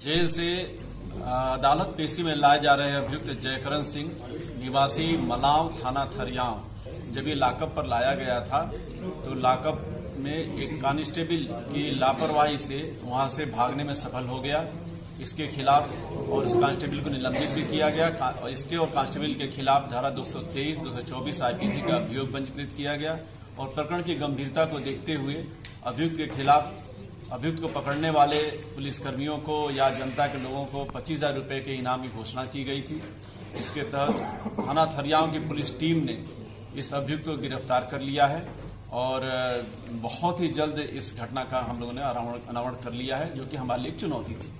Jail से अदालत पेशी में लाए जा रहे अभियुक्त जयकरण सिंह निवासी मलाव थाना थरियाव। जब ये लाकअप पर लाया गया था तो लाकअप में एक कांस्टेबल की लापरवाही से वहाँ से भागने में सफल हो गया। इसके खिलाफ और इस कांस्टेबल को निलंबित भी किया गया। और इसके और कांस्टेबल के खिलाफ धारा 223, 224 आईपीसी का अभियोग पंजीकृत किया गया और प्रकरण की गंभीरता को देखते हुए अभियुक्त के खिलाफ अभियुक्त को पकड़ने वाले पुलिसकर्मियों को या जनता के लोगों को पच्चीस हज़ार रुपये के इनाम की घोषणा की गई थी। इसके तहत थाना थरियाओं की पुलिस टीम ने इस अभियुक्त को गिरफ़्तार कर लिया है और बहुत ही जल्द इस घटना का हम लोगों ने अनावरण कर लिया है, जो कि हमारे लिए चुनौती थी।